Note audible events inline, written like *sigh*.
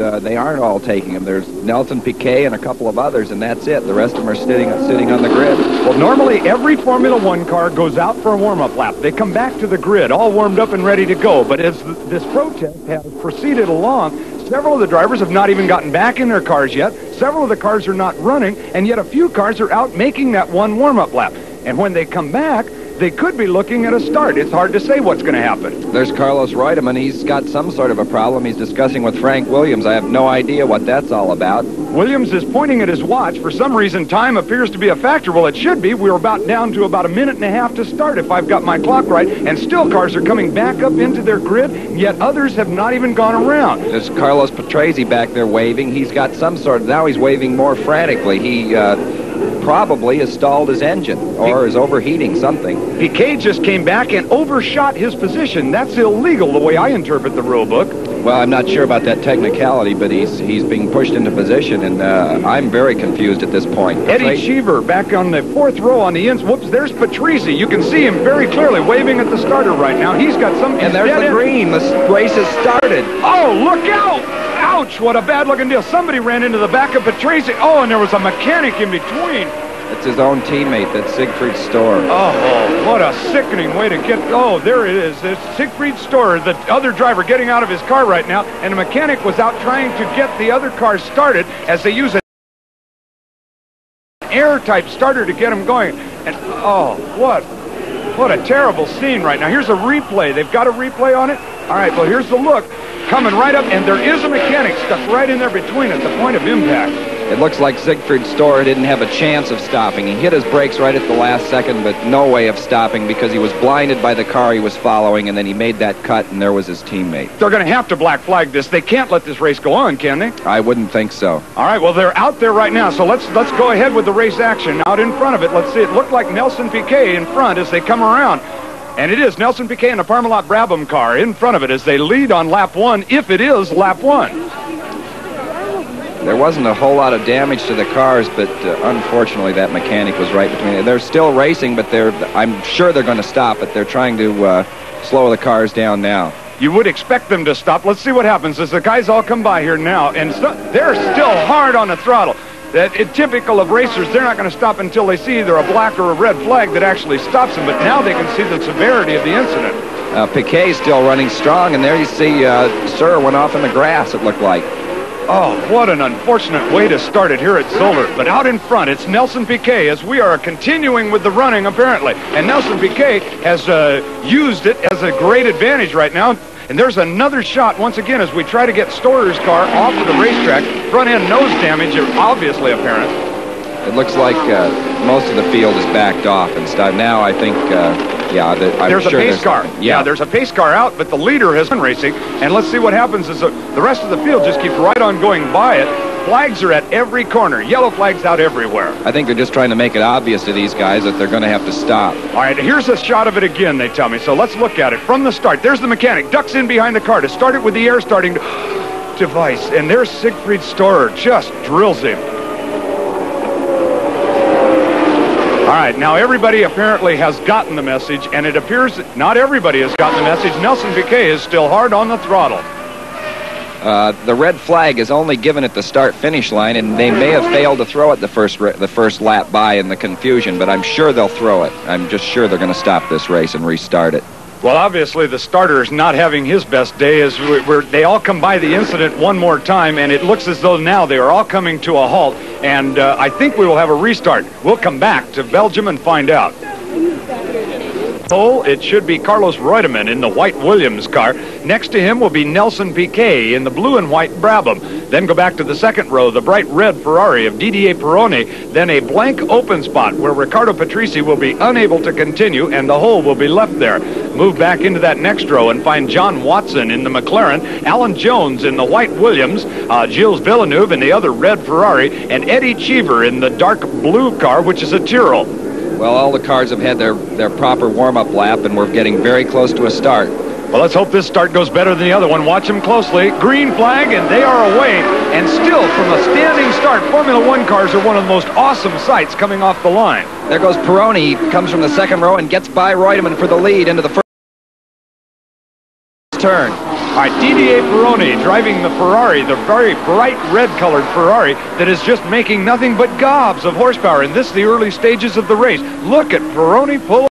uh, they aren't all taking them. There's Nelson Piquet and a couple of others, and that's it. The rest of them are sitting sitting on the grid. Well, normally every Formula One car goes out for a warm-up lap. They come back to the grid, all warmed up and ready to go. But as th- this protest has proceeded along, several of the drivers have not even gotten back in their cars yet. Several of the cars are not running, and yet a few cars are out making that one warm-up lap. And when they come back, they could be looking at a start. It's hard to say what's going to happen. There's Carlos Reutemann. He's got some sort of a problem. He's discussing with Frank Williams. I have no idea what that's all about. Williams is pointing at his watch. For some reason, time appears to be a factor. Well, it should be. We're about down to about a minute and a half to start, if I've got my clock right. And still, cars are coming back up into their grid, yet others have not even gone around. There's Carlos Patrese back there waving. He's got some sort of, now he's waving more frantically. He uh, probably has stalled his engine or is overheating something. Piquet just came back and overshot his position. That's illegal the way I interpret the rule book. Well, I'm not sure about that technicality, but he's he's being pushed into position, and uh, I'm very confused at this point. Eddie Patrese- Cheever back on the fourth row on the ends. Whoops, there's Patrese. You can see him very clearly waving at the starter right now. He's got some. And there's the green. The race has started. Oh, look out! Ouch, what a bad looking deal. Somebody ran into the back of Patrese. Oh, and there was a mechanic in between. It's his own teammate, that's Siegfried Stohr. Oh, what a sickening way to get. Oh, there it is. It's Siegfried Storer, the other driver, getting out of his car right now, and the mechanic was out trying to get the other car started as they use an air type starter to get him going. And oh, what, what a terrible scene right now. Here's a replay. They've got a replay on it. All right, well, here's the look. Coming right up, and there is a mechanic stuck right in there between at the point of impact. It looks like Siegfried Stohr didn't have a chance of stopping. He hit his brakes right at the last second, but no way of stopping because he was blinded by the car he was following, and then he made that cut, and there was his teammate. They're going to have to black flag this. They can't let this race go on, can they? I wouldn't think so. All right, well, they're out there right now, so let's let's go ahead with the race action. Out in front of it, let's see. It looked like Nelson Piquet in front as they come around. And it is Nelson Piquet and a Parmalat Brabham car in front of it as they lead on lap one, if it is lap one. There wasn't a whole lot of damage to the cars, but uh, unfortunately that mechanic was right between it. They're still racing, but they're I'm sure they're going to stop, but they're trying to uh, slow the cars down now. You would expect them to stop. Let's see what happens as the guys all come by here now, and they're still hard on the throttle. That it, typical of racers, they're not going to stop until they see either a black or a red flag that actually stops them. But now they can see the severity of the incident. Uh, Piquet's still running strong, and there you see uh, Sir went off in the grass, it looked like. Oh, what an unfortunate way to start it here at Zolder. But out in front, it's Nelson Piquet as we are continuing with the running, apparently. And Nelson Piquet has uh, used it as a great advantage right now. And there's another shot once again as we try to get Storer's car off of the racetrack. Front end nose damage, obviously apparent. It looks like uh, most of the field is backed off and stuff. Now I think, uh, yeah, the, there's sure a pace car. Yeah, Yeah, there's a pace car out, but the leader has been racing. And let's see what happens is uh, the rest of the field just keeps right on going by it. Flags are at every corner. Yellow flags out everywhere. I think they're just trying to make it obvious to these guys that they're going to have to stop. All right, here's a shot of it again, they tell me. So let's look at it from the start. There's the mechanic, ducks in behind the car to start it with the air starting *gasps* device. And there's Siegfried Storer, just drills him. All right, now everybody apparently has gotten the message, and it appears that not everybody has gotten the message. Nelson Piquet is still hard on the throttle. Uh, the red flag is only given at the start-finish line, and they may have failed to throw it the first the first lap by in the confusion, but I'm sure they'll throw it. I'm just sure they're going to stop this race and restart it. Well, obviously the starter is not having his best day as they all come by the incident one more time, and it looks as though now they are all coming to a halt, and uh, I think we will have a restart. We'll come back to Belgium and find out. Pole, it should be Carlos Reutemann in the white Williams car. Next to him will be Nelson Piquet in the blue and white Brabham. Then go back to the second row, the bright red Ferrari of Didier Pironi. Then a blank open spot where Riccardo Patrese will be unable to continue and the hole will be left there. Move back into that next row and find John Watson in the McLaren, Alan Jones in the white Williams, uh, Gilles Villeneuve in the other red Ferrari, and Eddie Cheever in the dark blue car, which is a Tyrrell. Well, all the cars have had their, their proper warm-up lap, and we're getting very close to a start. Well, let's hope this start goes better than the other one. Watch them closely. Green flag, and they are away. And still, from a standing start, Formula One cars are one of the most awesome sights coming off the line. There goes Pironi, comes from the second row and gets by Reutemann for the lead into the first turn. All right, Didier Pironi driving the Ferrari, the very bright red-colored Ferrari that is just making nothing but gobs of horsepower. And this is the early stages of the race. Look at Peroni pull